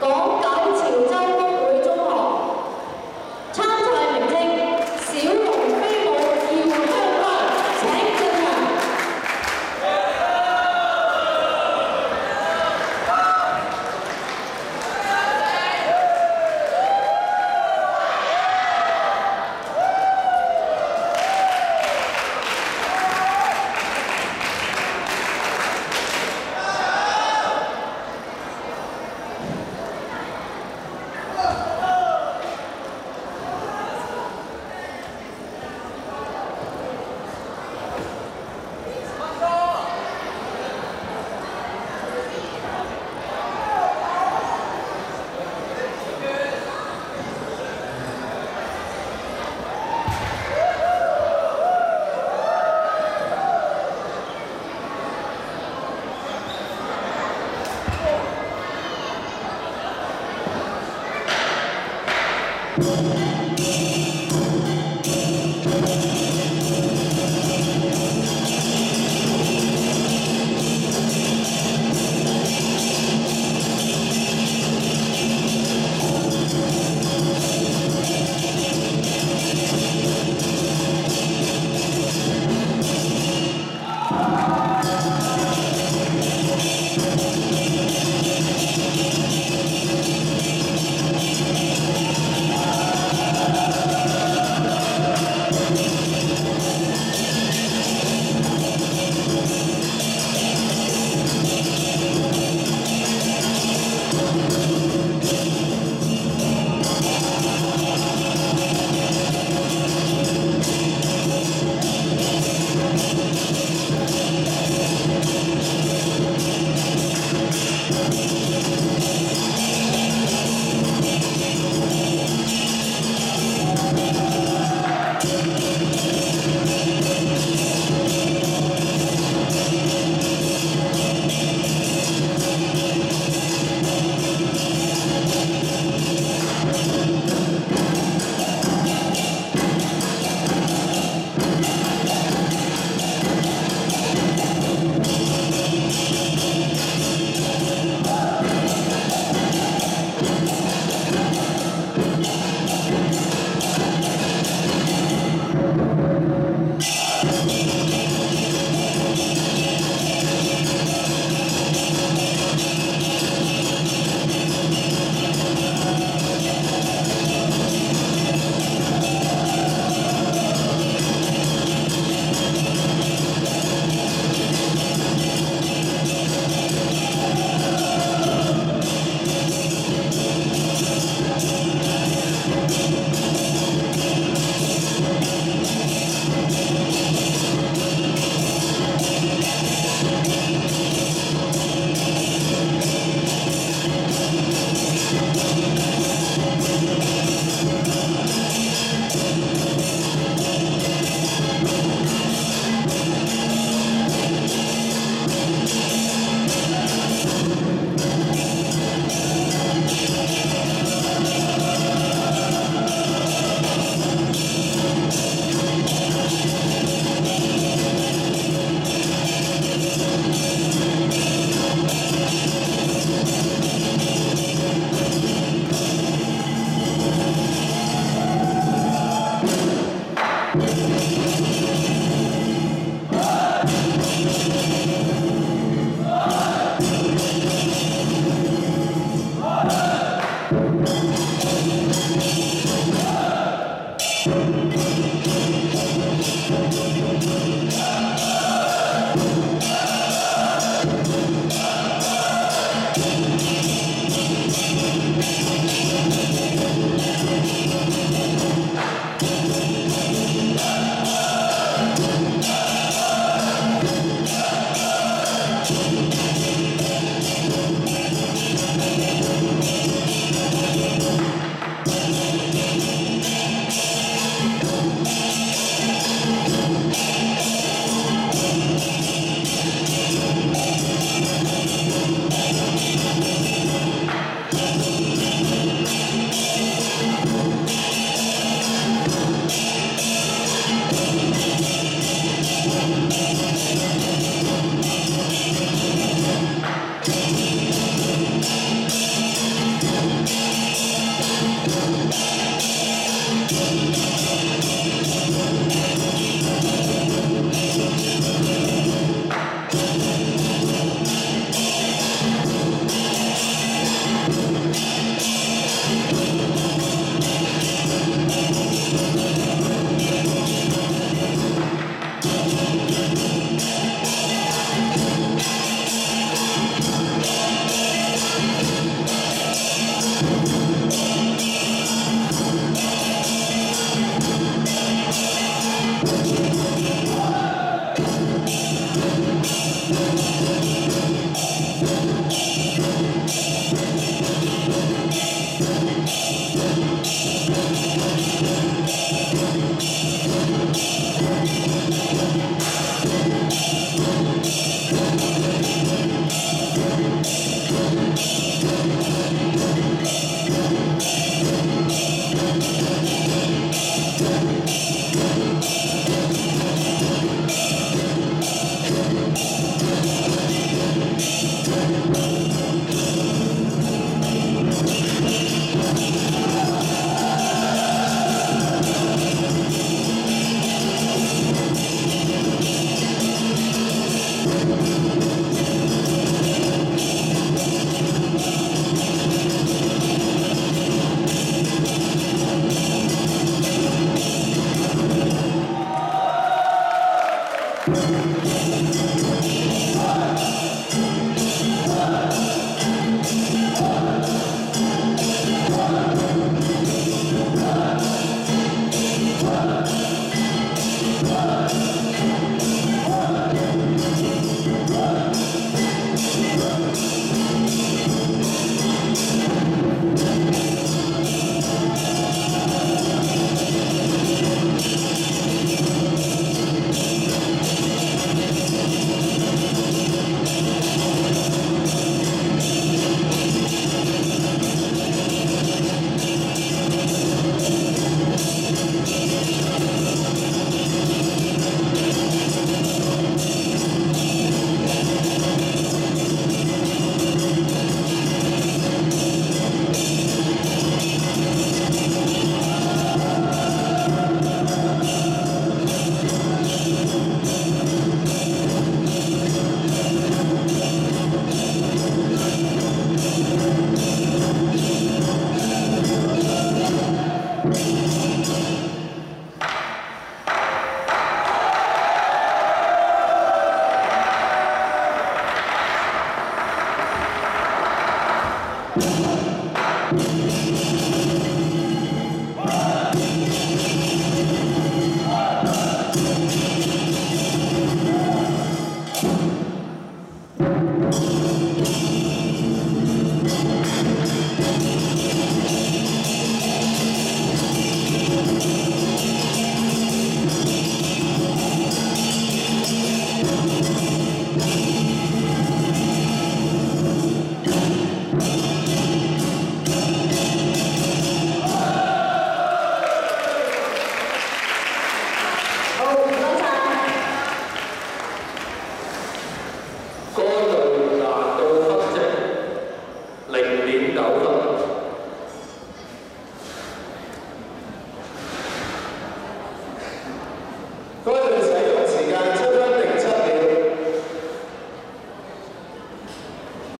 港九潮州